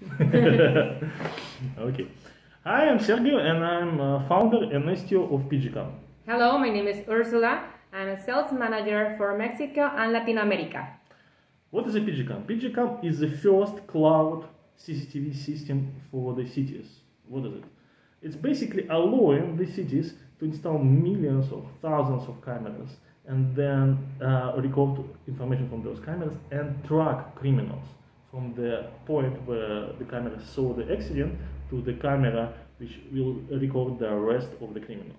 okay. Hi, I'm Sergio and I'm uh, founder and STO of PGCam. Hello, my name is Ursula. I'm a sales manager for Mexico and Latin America. What is a PGCam? PGCam is the first cloud CCTV system for the cities. What is it? It's basically allowing the cities to install millions or thousands of cameras and then uh, record information from those cameras and track criminals from the point where the camera saw the accident to the camera which will record the arrest of the criminal.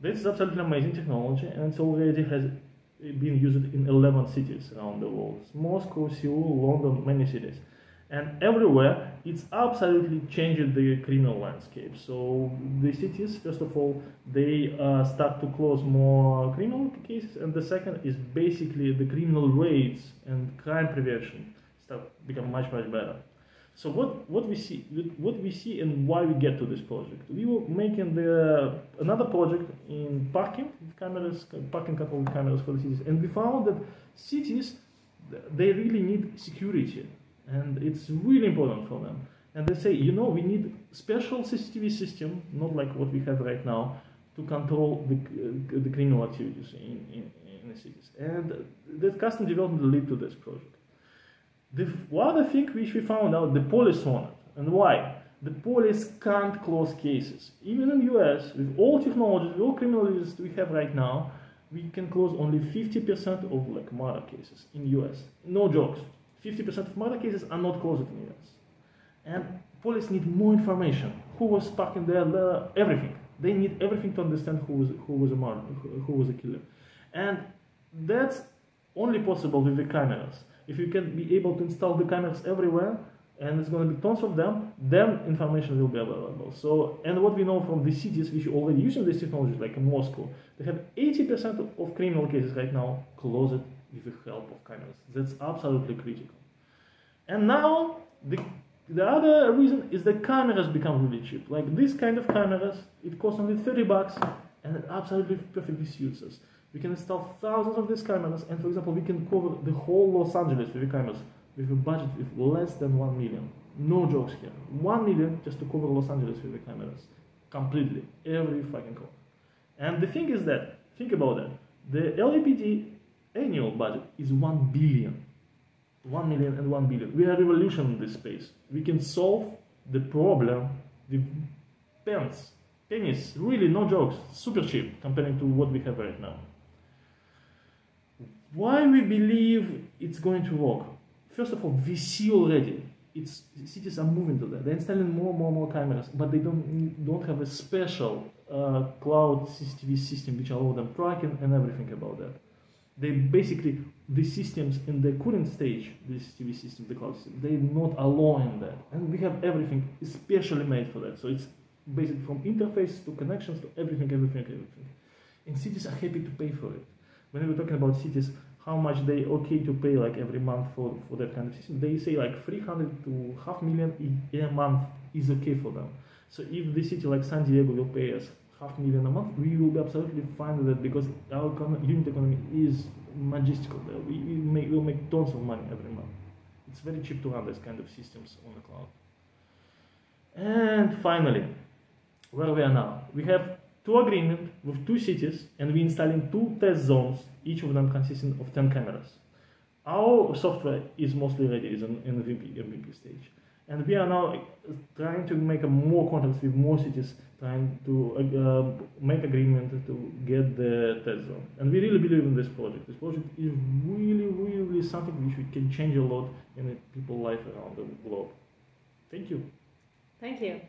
This is absolutely amazing technology and it already has been used in 11 cities around the world. Moscow, Seoul, London, many cities. And everywhere, it's absolutely changed the criminal landscape. So the cities, first of all, they uh, start to close more criminal cases, and the second is basically the criminal rates and crime prevention start become much much better. So what, what we see what we see and why we get to this project. We were making the another project in parking cameras, parking control cameras for the cities, and we found that cities they really need security, and it's really important for them. And they say, you know, we need special CCTV system, not like what we have right now, to control the, uh, the criminal activities in, in, in the cities. And that custom development led to this project. The other thing which we found out, the police want it. And why? The police can't close cases. Even in US, with all technologies, all criminalities we have right now, we can close only 50% of like murder cases in US. No jokes. 50% of murder cases are not closed in US. And police need more information. Who was parking there, everything. They need everything to understand who was, who was a murderer, who was a killer. And that's only possible with the cameras if you can be able to install the cameras everywhere, and it's going to be tons of them, then information will be available. So, and what we know from the cities which are already using these technologies, like in Moscow, they have 80% of criminal cases right now closed with the help of cameras. That's absolutely critical. And now, the, the other reason is the cameras become really cheap. Like this kind of cameras, it costs only 30 bucks, and it absolutely perfectly suits us. We can install thousands of these cameras, and for example, we can cover the whole Los Angeles with cameras with a budget of less than 1 million. No jokes here. 1 million just to cover Los Angeles with the cameras. Completely. Every fucking corner. And the thing is that, think about that. The LAPD annual budget is 1 billion. 1 million and 1 billion. We are revolution in this space. We can solve the problem with pens. Pennies, really no jokes, super cheap comparing to what we have right now. Why we believe it's going to work? First of all, we see already it's cities are moving to that. They're installing more and more more cameras, but they don't don't have a special uh, cloud CCTV system which allow them tracking and everything about that. They basically the systems in the current stage, the CCTV system, the cloud system, they're not allowing that, and we have everything especially made for that. So it's basically from interface to connections to everything, everything, everything. And cities are happy to pay for it when we're talking about cities, how much they okay to pay like every month for, for that kind of system, they say like 300 to half million a month is okay for them. So if the city like San Diego will pay us half million a month, we will be absolutely fine with that because our unit economy is majestical. We, we make, will make tons of money every month. It's very cheap to run this kind of systems on the cloud. And finally, where we are now, we have two agreement with two cities and we're installing two test zones, each of them consisting of 10 cameras. Our software is mostly ready, is an MVP, MVP stage. And we are now trying to make a more contacts with more cities, trying to uh, make agreement to get the test zone. And we really believe in this project. This project is really, really something which we can change a lot in people's life around the globe. Thank you. Thank you.